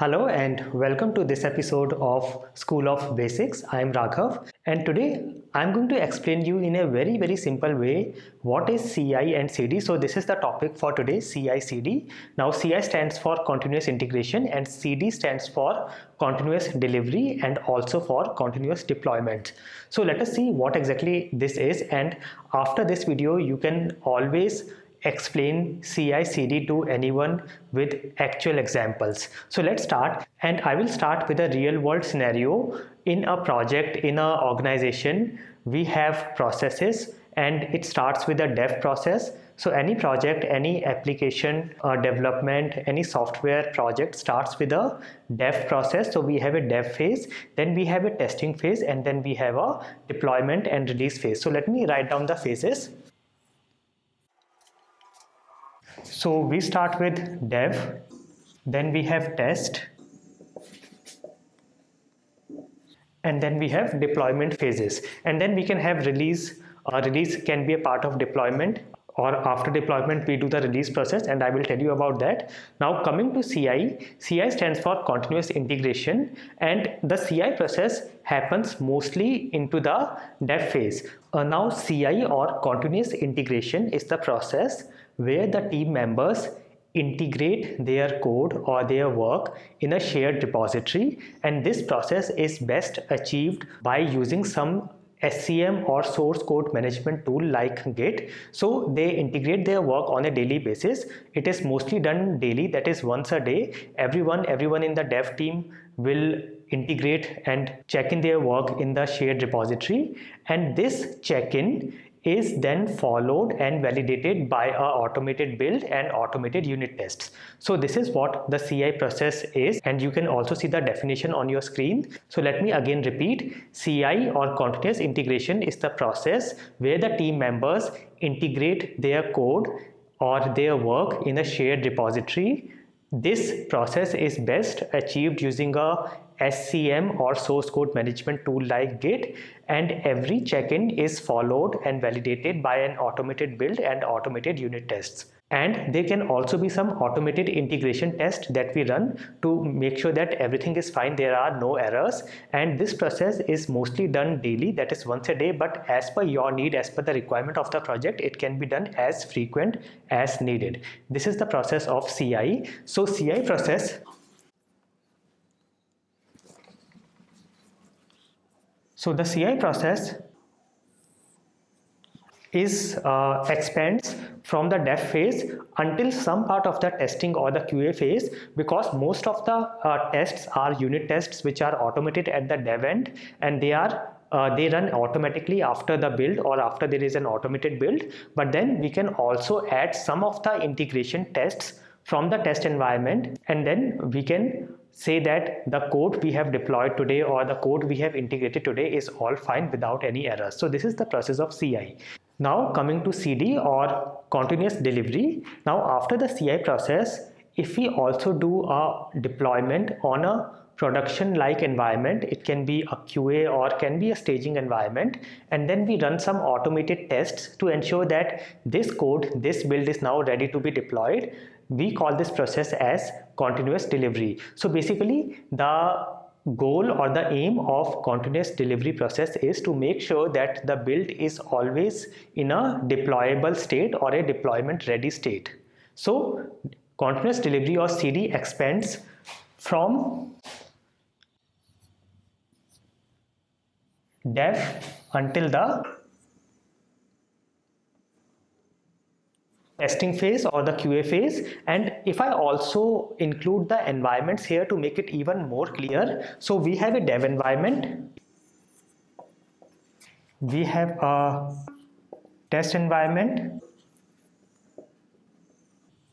Hello and welcome to this episode of School of Basics. I am Raghav and today I'm going to explain you in a very very simple way what is CI and CD. So this is the topic for today CI CD. Now CI stands for continuous integration and CD stands for continuous delivery and also for continuous deployment. So let us see what exactly this is and after this video you can always explain CI CD to anyone with actual examples. So let's start and I will start with a real world scenario. In a project in a organization we have processes and it starts with a dev process. So any project any application uh, development any software project starts with a dev process. So we have a dev phase then we have a testing phase and then we have a deployment and release phase. So let me write down the phases so we start with dev, then we have test, and then we have deployment phases. And then we can have release. Uh, release can be a part of deployment or after deployment we do the release process and I will tell you about that. Now coming to CI, CI stands for continuous integration and the CI process happens mostly into the dev phase. Uh, now CI or continuous integration is the process where the team members integrate their code or their work in a shared repository and this process is best achieved by using some SCM or source code management tool like Git. So they integrate their work on a daily basis. It is mostly done daily, that is once a day. Everyone, everyone in the dev team will integrate and check in their work in the shared repository. And this check-in is then followed and validated by a automated build and automated unit tests. So this is what the CI process is and you can also see the definition on your screen. So let me again repeat CI or continuous integration is the process where the team members integrate their code or their work in a shared repository. This process is best achieved using a SCM or source code management tool like Git and every check-in is followed and validated by an automated build and automated unit tests. And there can also be some automated integration test that we run to make sure that everything is fine, there are no errors. And this process is mostly done daily, that is once a day, but as per your need, as per the requirement of the project, it can be done as frequent as needed. This is the process of CI. So CI process So the CI process is uh, expands from the dev phase until some part of the testing or the QA phase because most of the uh, tests are unit tests which are automated at the dev end and they are uh, they run automatically after the build or after there is an automated build. But then we can also add some of the integration tests from the test environment and then we can say that the code we have deployed today or the code we have integrated today is all fine without any errors. So this is the process of CI. Now coming to CD or continuous delivery. Now after the CI process, if we also do a deployment on a production like environment it can be a qa or can be a staging environment and then we run some automated tests to ensure that this code this build is now ready to be deployed we call this process as continuous delivery. So basically the goal or the aim of continuous delivery process is to make sure that the build is always in a deployable state or a deployment ready state. So continuous delivery or CD expands from dev until the testing phase or the QA phase. And if I also include the environments here to make it even more clear so we have a dev environment. We have a test environment.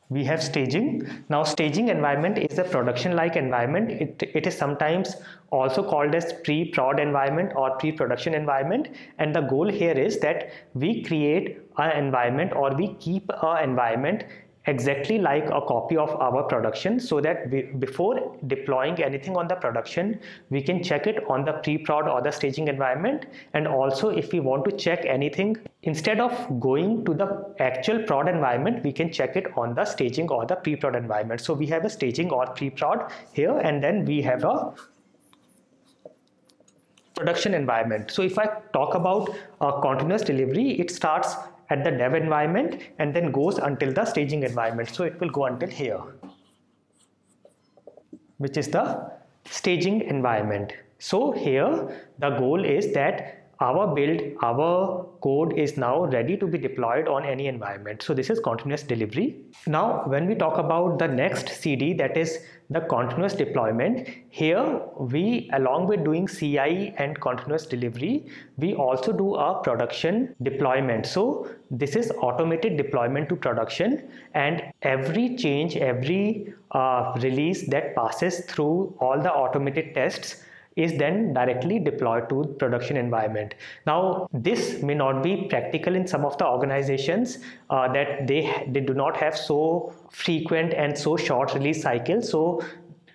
We have staging. Now staging environment is a production like environment. It, it is sometimes also called as pre-prod environment or pre-production environment. And the goal here is that we create an environment or we keep our environment exactly like a copy of our production so that we, before deploying anything on the production we can check it on the pre-prod or the staging environment. And also if we want to check anything instead of going to the actual prod environment we can check it on the staging or the pre-prod environment. So we have a staging or pre-prod here and then we have a production environment. So if i talk about a continuous delivery it starts at the dev environment and then goes until the staging environment. So it will go until here, which is the staging environment. So here the goal is that our build, our code is now ready to be deployed on any environment. So this is continuous delivery. Now, when we talk about the next CD, that is the continuous deployment, here we, along with doing CI and continuous delivery, we also do a production deployment. So this is automated deployment to production and every change, every uh, release that passes through all the automated tests is then directly deployed to production environment. Now, this may not be practical in some of the organizations uh, that they, they do not have so frequent and so short release cycles. So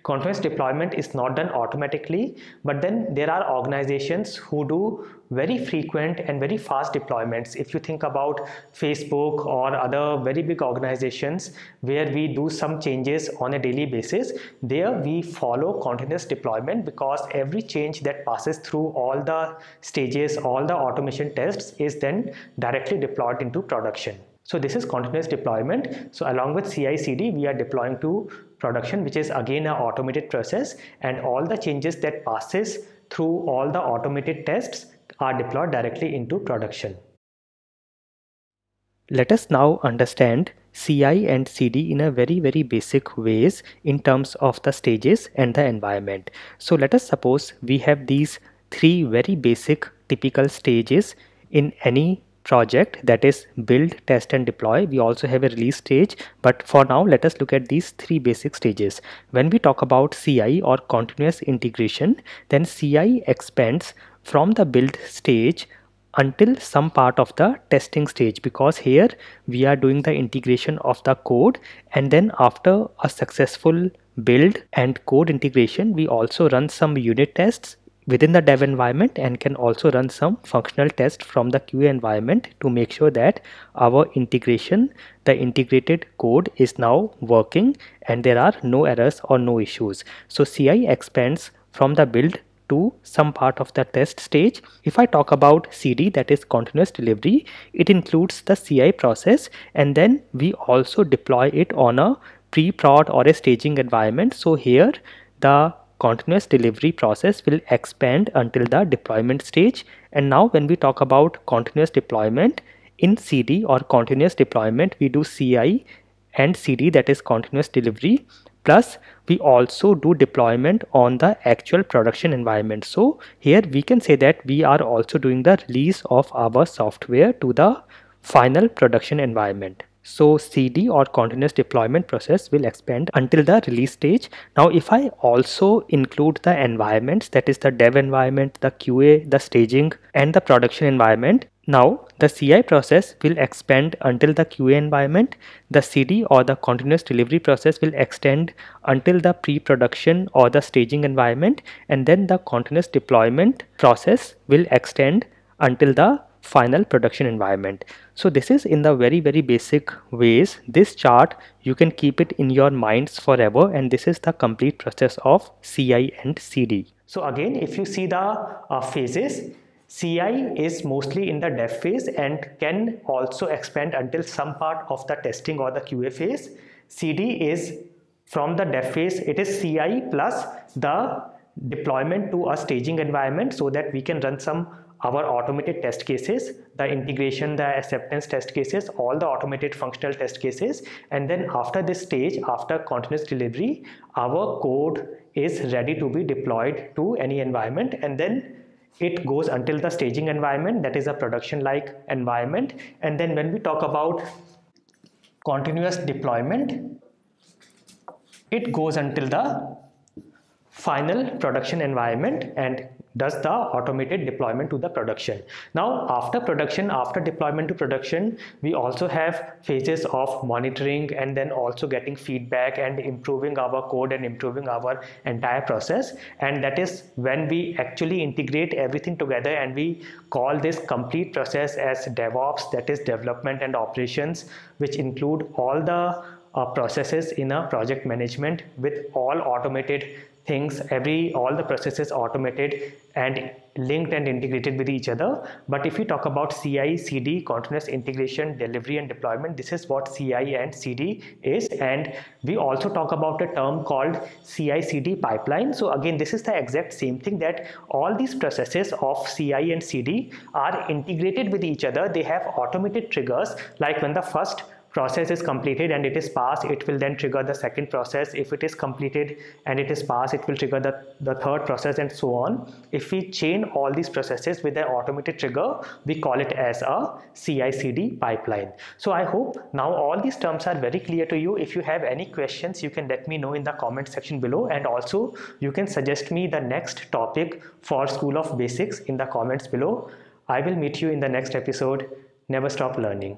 continuous deployment is not done automatically but then there are organizations who do very frequent and very fast deployments if you think about facebook or other very big organizations where we do some changes on a daily basis there we follow continuous deployment because every change that passes through all the stages all the automation tests is then directly deployed into production so this is continuous deployment. So along with CI CD, we are deploying to production, which is again an automated process and all the changes that passes through all the automated tests are deployed directly into production. Let us now understand CI and CD in a very very basic ways in terms of the stages and the environment. So let us suppose we have these three very basic typical stages in any project that is build test and deploy. We also have a release stage but for now let us look at these three basic stages. When we talk about ci or continuous integration then ci expands from the build stage until some part of the testing stage because here we are doing the integration of the code and then after a successful build and code integration we also run some unit tests within the dev environment and can also run some functional tests from the QA environment to make sure that our integration, the integrated code is now working and there are no errors or no issues. So CI expands from the build to some part of the test stage. If I talk about CD that is continuous delivery, it includes the CI process and then we also deploy it on a pre-prod or a staging environment. So here the continuous delivery process will expand until the deployment stage. And now when we talk about continuous deployment in CD or continuous deployment, we do CI and CD that is continuous delivery. Plus we also do deployment on the actual production environment. So here we can say that we are also doing the release of our software to the final production environment. So CD or continuous deployment process will expand until the release stage. Now if I also include the environments that is the dev environment, the QA, the staging and the production environment. Now the CI process will expand until the QA environment. The CD or the continuous delivery process will extend until the pre-production or the staging environment and then the continuous deployment process will extend until the final production environment. So this is in the very very basic ways. This chart you can keep it in your minds forever and this is the complete process of CI and CD. So again if you see the uh, phases CI is mostly in the dev phase and can also expand until some part of the testing or the QA phase. CD is from the dev phase it is CI plus the deployment to a staging environment so that we can run some our automated test cases, the integration, the acceptance test cases, all the automated functional test cases. And then after this stage, after continuous delivery, our code is ready to be deployed to any environment. And then it goes until the staging environment, that is a production like environment. And then when we talk about continuous deployment, it goes until the final production environment and does the automated deployment to the production. Now, after production, after deployment to production, we also have phases of monitoring and then also getting feedback and improving our code and improving our entire process. And that is when we actually integrate everything together and we call this complete process as DevOps, that is development and operations, which include all the uh, processes in a project management with all automated things every all the processes automated and linked and integrated with each other. But if we talk about ci cd continuous integration delivery and deployment this is what ci and cd is. And we also talk about a term called ci cd pipeline. So again this is the exact same thing that all these processes of ci and cd are integrated with each other. They have automated triggers like when the first process is completed and it is passed it will then trigger the second process. If it is completed and it is passed it will trigger the, the third process and so on. If we chain all these processes with an automated trigger we call it as a CI/CD pipeline. So I hope now all these terms are very clear to you. If you have any questions you can let me know in the comment section below. And also you can suggest me the next topic for School of Basics in the comments below. I will meet you in the next episode. Never stop learning